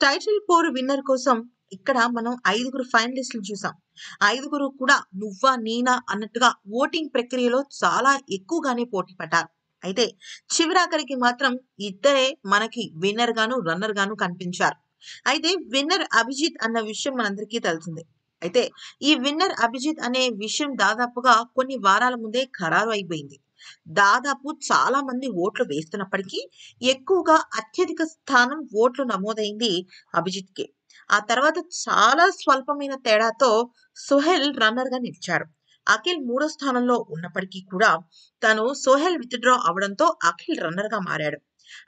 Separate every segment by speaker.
Speaker 1: Title pour winner కోసం ఇక్కడ మనం ఐదుగురు ఫైనలిస్టులు చూసాం. ఐదుగురు కూడా నువ్వా నేనా అన్నట్టుగా ఓటింగ్ ప్రక్రియలో చాలా ఎక్కువగానే పోటీ పడ్డారు. అయితే చివరాఖరికి మాత్రం ఇద్దరే మనకి విన్నర్ గాను రన్నర్ గాను కనిపించారు. అయితే విన్నర్ అభిజిత్ అన్న విషయం మనందరికీ తెలిసిందే. అయితే ఈ విన్నర్ అభిజిత్ అనే విషయం దాదాపుగా కొన్ని వారాల ముందే ఖరారు అయిపోయింది. దాదాపు చాలా మంది ఓట్లు వేస్తున్నప్పటికీ ఎక్కువగా అత్యధిక స్థానం ఓట్లు నమోదైంది అభిజిత్కి. ఆ తర్వాత చాలా స్వల్పమైన తేడాతో సోహెల్ రన్నర్గా నిలిచాడు. అఖిల్ మూడో స్థానంలో ఉన్నప్పటికీ కూడా తను సోహెల్ విత్డ్రా అవడంతో అఖిల్ రన్నర్గా మారాడు.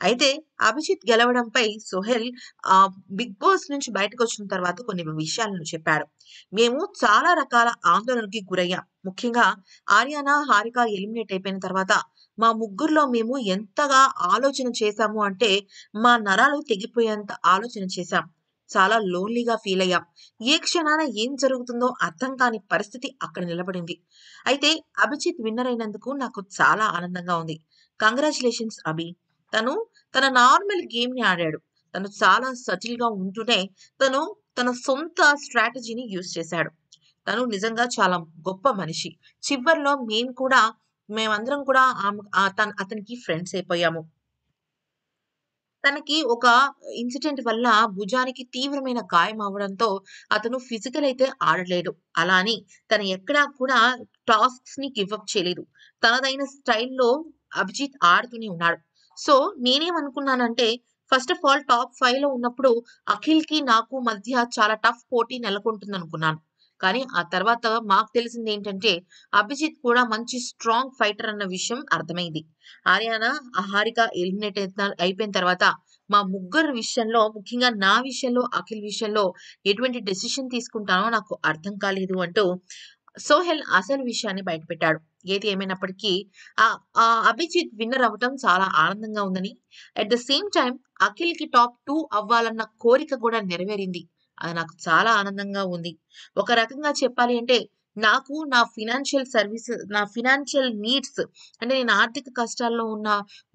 Speaker 1: అయితే అభిజిత్ గెలవడంపై సోహెల్ ఆ బిగ్ బాస్ నుంచి బయటకు వచ్చిన తర్వాత కొన్ని విషయాలను చెప్పాడు. మేము చాలా రకాల ఆందోళనకి గురయ్యాం. ముఖ్యంగా ఆర్యానా హారిక ఎలిమినేట్ అయిపోయిన తర్వాత మా ముగ్గురులో మేము ఎంతగా ఆలోచన చేశాము అంటే మా నరాలు తెగిపోయేంత ఆలోచన చేశాం. చాలా లోన్లీగా ఫీల్ అయ్యాం. ఏ క్షణాన ఏం జరుగుతుందో అర్థం కాని పరిస్థితి అక్కడ నిలబడింది. అయితే అభిజిత్ విన్నర్ అయినందుకు నాకు చాలా ఆనందంగా ఉంది. కంగ్రాచులేషన్స్ అభి. తను తన నార్మల్ గేమ్ని ఆడాడు. తను చాలా సటిల్గా ఉంటూనే తను తన సొంత స్ట్రాటజీని యూజ్ చేశాడు. తను నిజంగా చాలా గొప్ప మనిషి. చివరిలో మేము కూడా మేమందరం కూడా ఆమె- అతనికి ఫ్రెండ్స్ అయిపోయాము. తనకి ఒక ఇన్సిడెంట్ వల్ల భుజానికి తీవ్రమైన గాయం అవడంతో అతను ఫిజికల్ అయితే ఆడలేడు అలా అని తను ఎక్కడా కూడా టాస్క్స్ని గివ్ అప్ చేయలేదు. తనదైన స్టైల్లో అభిజిత్ ఆడుతూనే ఉన్నాడు. సో నేనేమనుకున్నానంటే ఫస్ట్ ఆఫ్ ఆల్ టాప్ ఫైవ్లో ఉన్నప్పుడు అఖిల్కి నాకు మధ్య చాలా టఫ్ పోటీ నెలకొంటుంది అనుకున్నాను కానీ ఆ తర్వాత మాకు తెలిసింది ఏంటంటే అభిజిత్ కూడా మంచి స్ట్రాంగ్ ఫైటర్ అన్న విషయం అర్థమైంది. ఆర్యానా హారిక ఎలిమినేట్ అయిపోయిన తర్వాత మా ముగ్గురు విషయంలో ముఖ్యంగా నా విషయంలో అఖిల్ విషయంలో ఎటువంటి డెసిషన్ తీసుకుంటానో నాకు అర్థం కాలేదు అంటూ సోహెల్ అసలు విషయాన్ని బయటపెట్టాడు. ఏది ఏమైనప్పటికీ ఆ ఆ అభిజిత్ విన్నర్ అవ్వటం చాలా ఆనందంగా ఉందని అట్ ద సేమ్ టైం అఖిల్కి టాప్ టూ అవ్వాలన్న కోరిక కూడా నెరవేరింది. అది నాకు చాలా ఆనందంగా ఉంది. ఒక రకంగా చెప్పాలి అంటే నాకు నా ఫినాన్షియల్ సర్వీస్ నా ఫినాన్షియల్ నీడ్స్ అంటే నేను ఆర్థిక కష్టాల్లో ఉన్న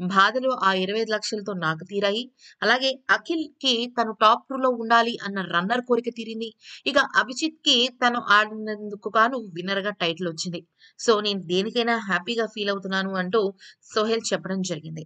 Speaker 1: బాధలు ఆ ఇరవై ఐదు లక్షలతో నాకు తీరాయి. అలాగే అఖిల్కి తను టాప్ టూ లో ఉండాలి అన్న రన్నర్ కోరిక తీరింది. ఇక అభిజిత్కి తను ఆడినందుకు గాను విన్నర్గా టైటిల్ వచ్చింది. సో నేను దేనికైనా హ్యాపీగా ఫీల్ అవుతున్నాను అంటూ సోహెల్ చెప్పడం జరిగింది.